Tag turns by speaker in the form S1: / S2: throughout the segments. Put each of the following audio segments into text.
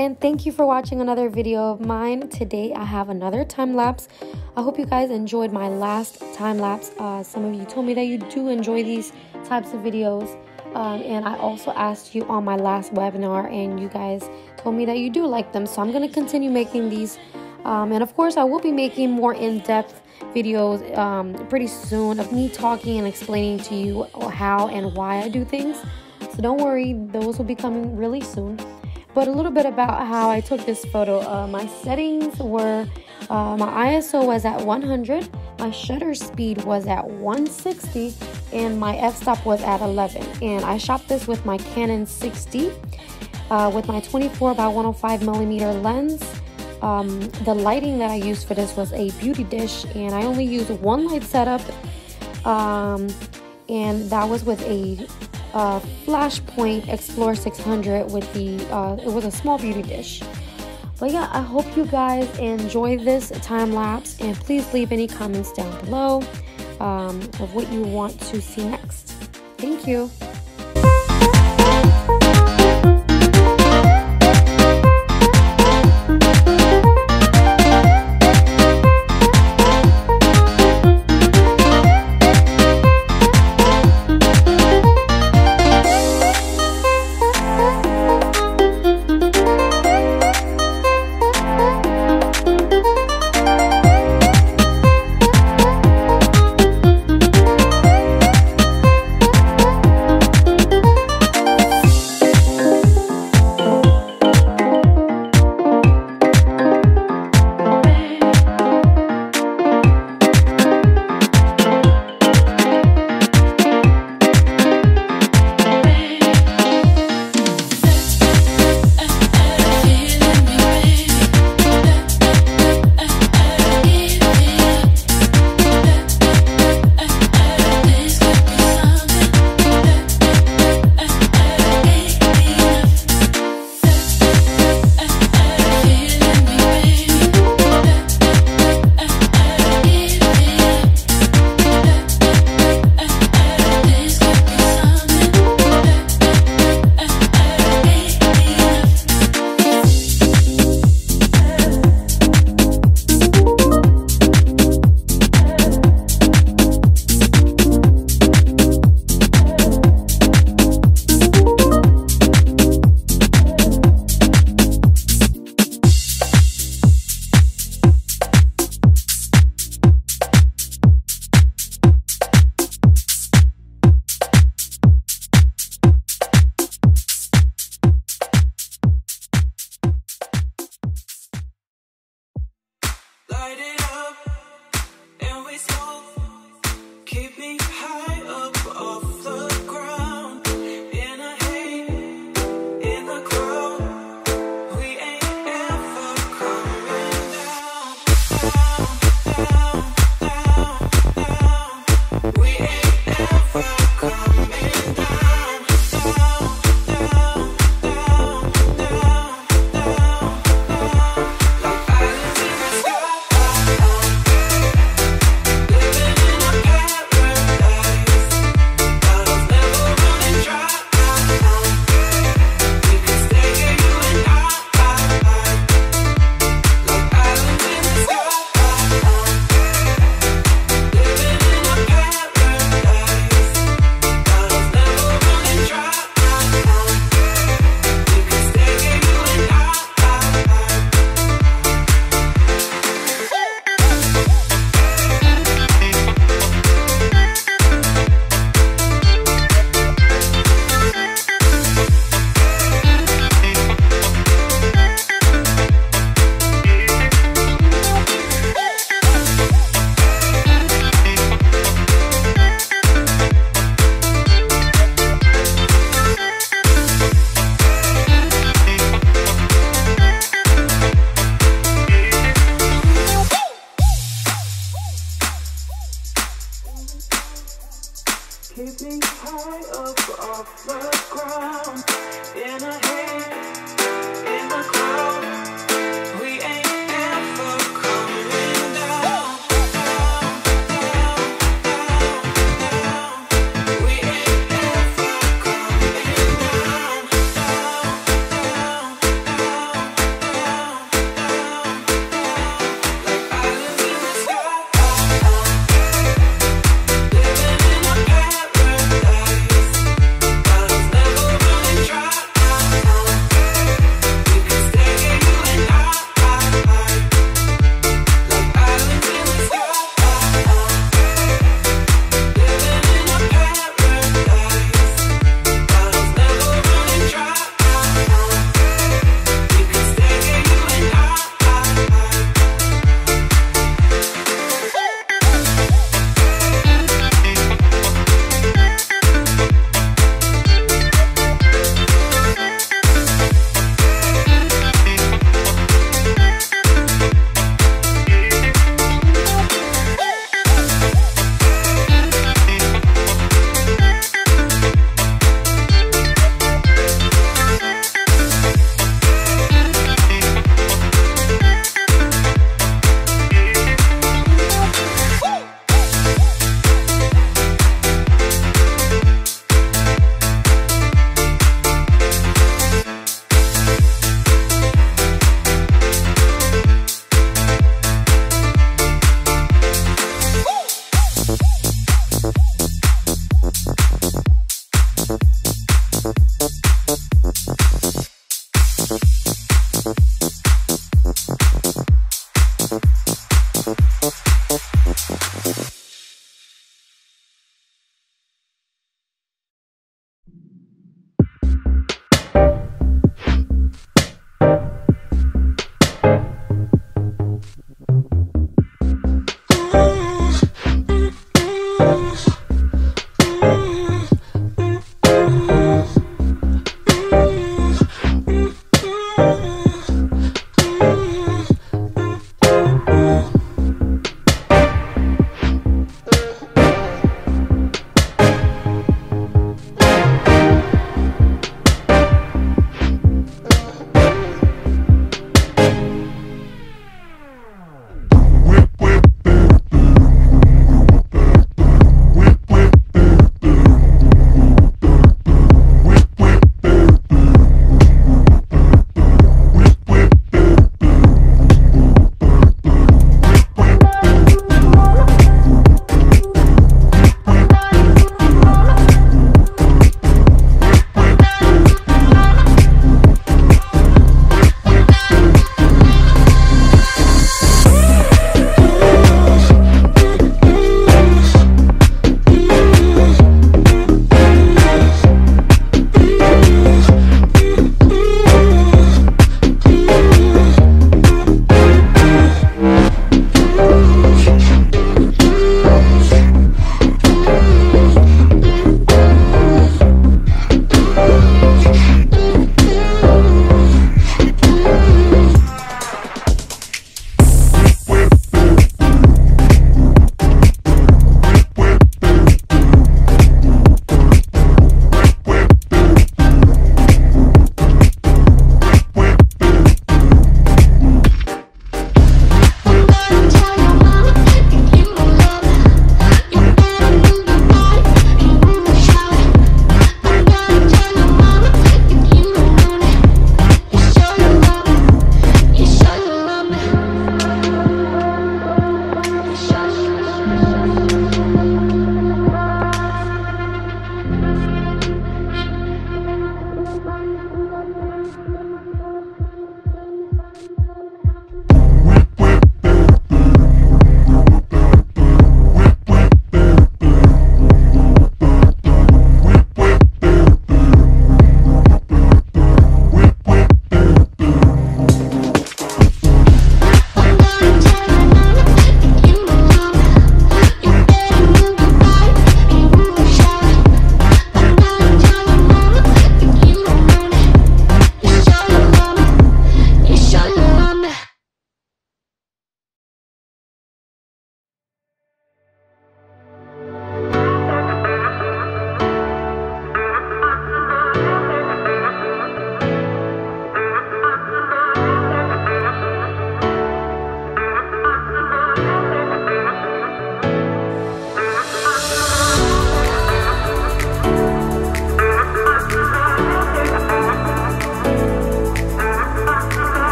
S1: and thank you for watching another video of mine. Today I have another time lapse. I hope you guys enjoyed my last time lapse. Uh, some of you told me that you do enjoy these types of videos. Um, and I also asked you on my last webinar, and you guys told me that you do like them. So I'm going to continue making these. Um, and of course, I will be making more in depth videos um, pretty soon of me talking and explaining to you how and why I do things. So don't worry, those will be coming really soon. But a little bit about how I took this photo. Uh, my settings were uh, my ISO was at 100, my shutter speed was at 160, and my f-stop was at 11. And I shot this with my Canon 6D uh, with my 24 by 105 millimeter lens. Um, the lighting that I used for this was a beauty dish, and I only used one light setup, um, and that was with a uh, Flashpoint XPLOR 600 with the, uh, it was a small beauty dish. But yeah, I hope you guys enjoy this time lapse and please leave any comments down below um, of what you want to see next. Thank you. fighting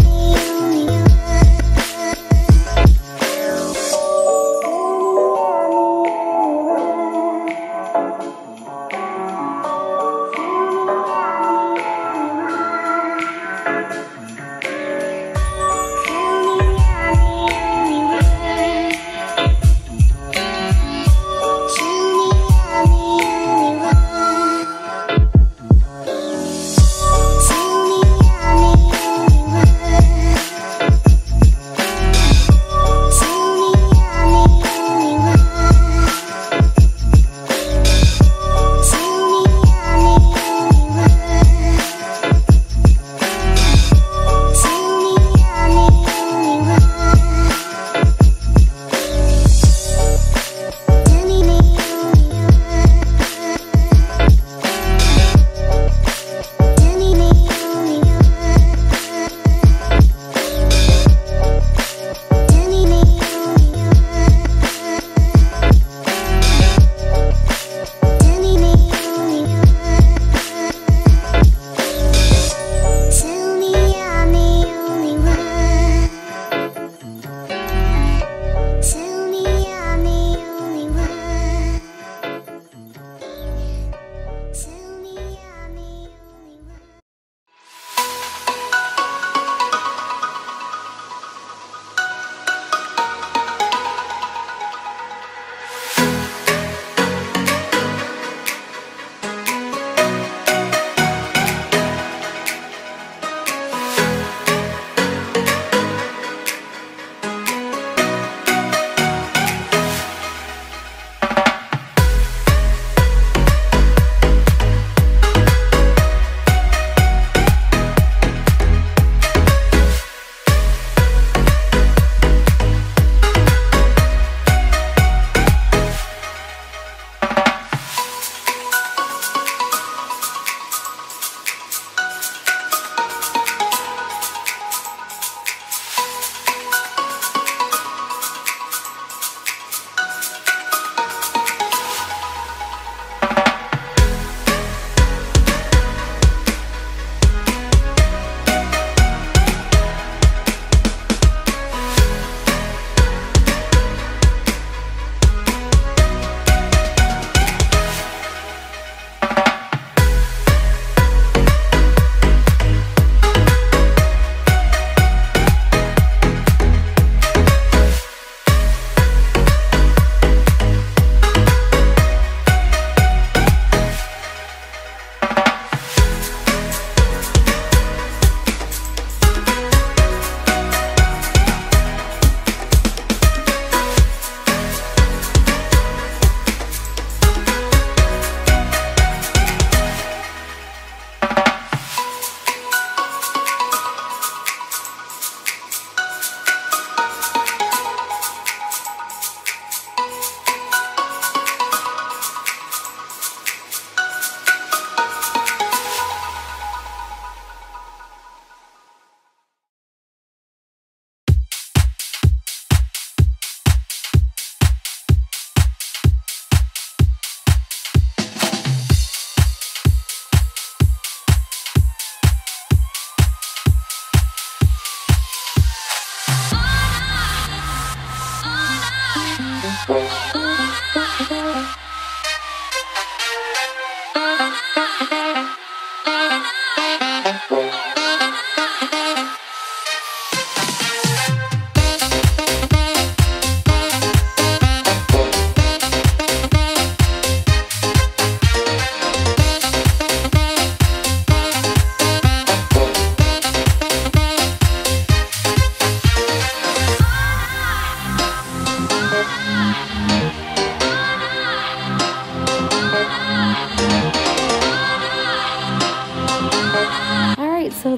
S1: baby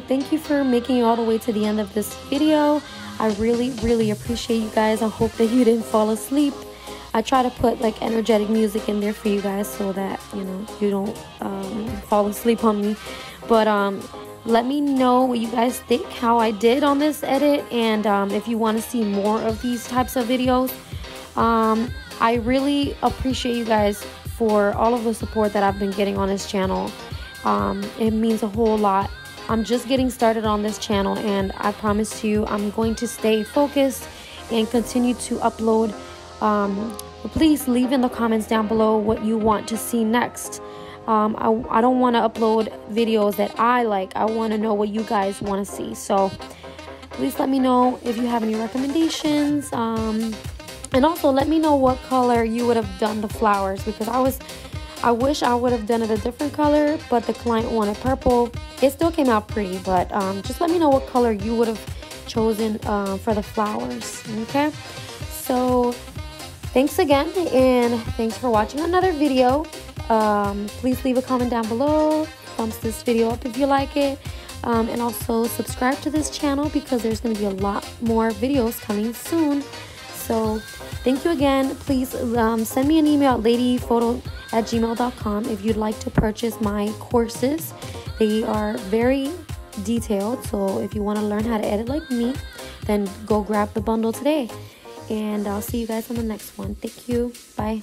S1: thank you for making it all the way to the end of this video. I really, really appreciate you guys. I hope that you didn't fall asleep. I try to put like energetic music in there for you guys so that, you know, you don't um, fall asleep on me. But um, let me know what you guys think, how I did on this edit, and um, if you want to see more of these types of videos. Um, I really appreciate you guys for all of the support that I've been getting on this channel. Um, it means a whole lot. I'm just getting started on this channel, and I promise you, I'm going to stay focused and continue to upload. Um, please leave in the comments down below what you want to see next. Um, I, I don't want to upload videos that I like. I want to know what you guys want to see. So please let me know if you have any recommendations. Um, and also let me know what color you would have done the flowers because I was I wish I would have done it a different color, but the client wanted purple. It still came out pretty, but um, just let me know what color you would have chosen uh, for the flowers, okay? So, thanks again, and thanks for watching another video. Um, please leave a comment down below, thumbs this video up if you like it, um, and also subscribe to this channel because there's going to be a lot more videos coming soon. So thank you again. Please um, send me an email at ladyphoto at gmail.com if you'd like to purchase my courses. They are very detailed. So if you want to learn how to edit like me, then go grab the bundle today. And I'll see you guys on the next one. Thank you. Bye.